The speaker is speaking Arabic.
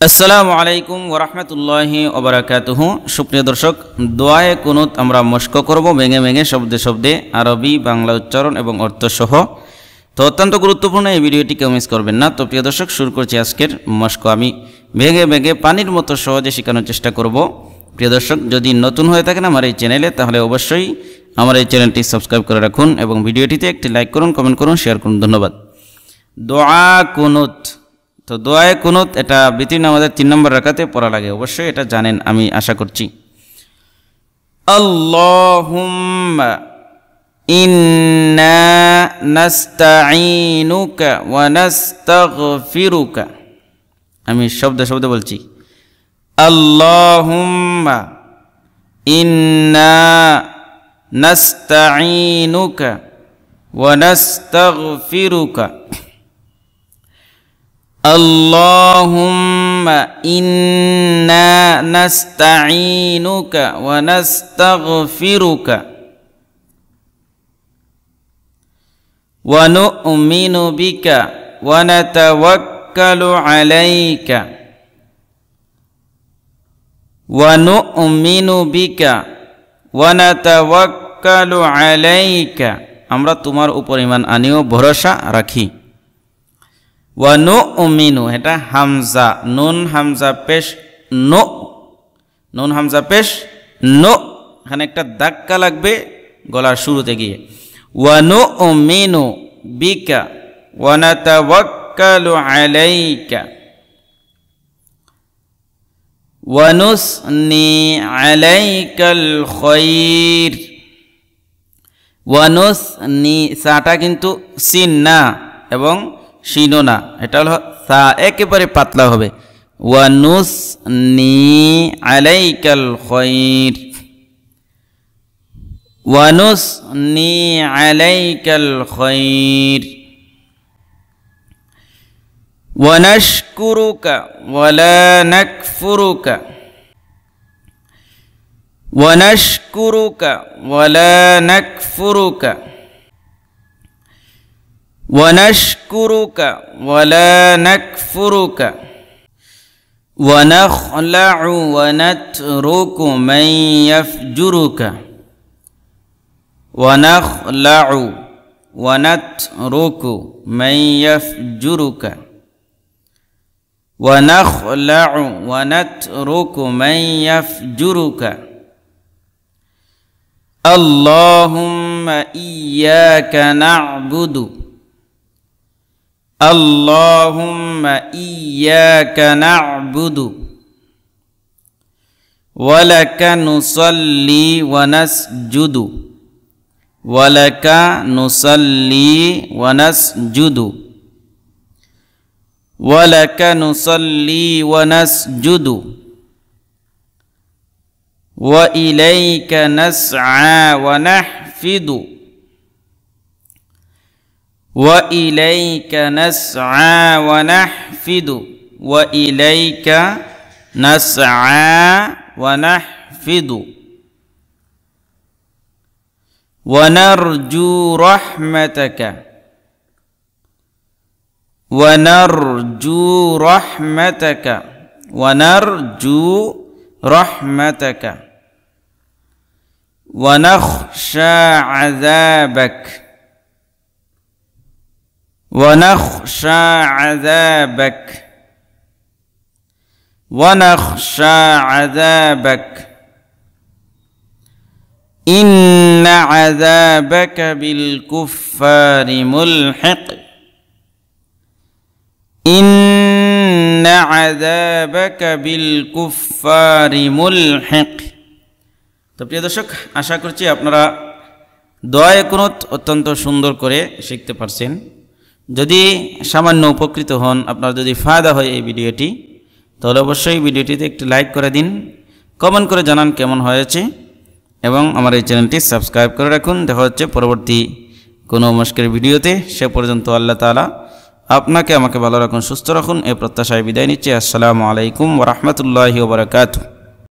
আসসালামু আলাইকুম ওরহমতুল্লাহি ওবরাকাতুহু। সুপ্রিয় দর্শক, দোয়ায়ে কুনুত আমরা মস্ক করব, ভেঙে ভেঙে, শব্দে শব্দে, আরবি, বাংলা উচ্চারণ এবং অর্থসহ। তো অত্যন্ত গুরুত্বপূর্ণ এই ভিডিওটি কেউ মিস করবেন না। তো প্রিয় দর্শক, শুরু করছি আজকের মস্ক। আমি ভেঙে ভেঙে পানির মতো সহজে শেখানোর চেষ্টা করব। প্রিয় দর্শক, যদি নতুন হয়ে থাকেন আমার এই চ্যানেলে, তাহলে অবশ্যই আমার এই চ্যানেলটি সাবস্ক্রাইব করে রাখুন এবং ভিডিওটিতে একটি লাইক করুন, কমেন্ট করুন, শেয়ার করুন। ধন্যবাদ। দোয়া কুনুত। তো দোয়ায় কুনুত, এটা বিতিন আমাদের তিন নম্বর রাখাতে পড়া লাগে। অবশ্যই এটা জানেন, আমি আশা করছি। আল্লাহুম্মা ইন্না নাস্তাঈনুকা ওয়া নাস্তাগফিরুকা। আমি শব্দ শব্দ বলছি। আল্লাহুম্মা ইন্না নাস্তাঈনুকা ওয়া নাস্তাগফিরুকা। اللهم إنا نستعينك ونستغفرك ونؤمن بك ونتوكل عليك ونؤمن بك ونتوكل عليك আমরা তোমার উপর ইমান আনিও ভরসা রাখি ওয়ানু উমিনু এটা হামজা, নুন, হামজা, পেশ, নো। নুন, হামজা, পেশ, নো। এখানে একটা ধাক্কা লাগবে গলার শুরুতে গিয়ে। ওয়ানু উমিনু বিকা, ওয়ানাতাওয়াক্কালু আলাইকা। ওয়ানুসনি আলাইকাল খৈর। ওয়ানুসনি, সাটা কিন্তু সিন না এবং শিনো না এটা হলো সা একেবারে পাতলা হবে ওয়ানুস নি আলাইকাল খৈর ওয়ানুস নি আলাইকাল খৈর ونشكرك ولا نكفرك ونشكرك ولا نكفرك ونشكرك ولا نكفرك. ونخلع ونترك من يفجرك. ونخلع ونترك من يفجرك. ونخلع ونترك من يفجرك. اللهم إياك نعبد اللهم إياك نعبد ولك نصلي ونسجد ولك نصلي ونسجد ولك نصلي ونسجد وإليك نسعى ونحفظ وإليك نسعى ونحفد وإليك نسعى ونحفد. ونرجو رحمتك. ونرجو رحمتك. ونرجو رحمتك. ونخشى عذابك. ونخشى عذابك ونخشى عذابك إن عذابك بالكفار ملحق إن عذابك بالكفار ملحق তো প্রিয় দর্শক আশা করছি আপনারা দোয়ায় কুনুত অত্যন্ত সুন্দর করে শিখতে পারছেন যদি সামান্য উপকৃত হন, আপনার যদি ফায়দা হয় এই ভিডিওটি, তাহলে অবশ্যই ভিডিওটিতে একটি লাইক করে দিন, কমেন্ট করে জানান কেমন হয়েছে, এবং আমার এই চ্যানেলটি সাবস্ক্রাইব করে রাখুন। দেখা হচ্ছে পরবর্তী কোনো মুশকের ভিডিওতে। সে পর্যন্ত আল্লাহ তালা আপনাকে আমাকে ভালো রাখুন, সুস্থ রাখুন। এ প্রত্যাশায় বিদায় নিচ্ছি। আসসালামু আলাইকুম ওরহমতুল্লাহি ওবরাকাতু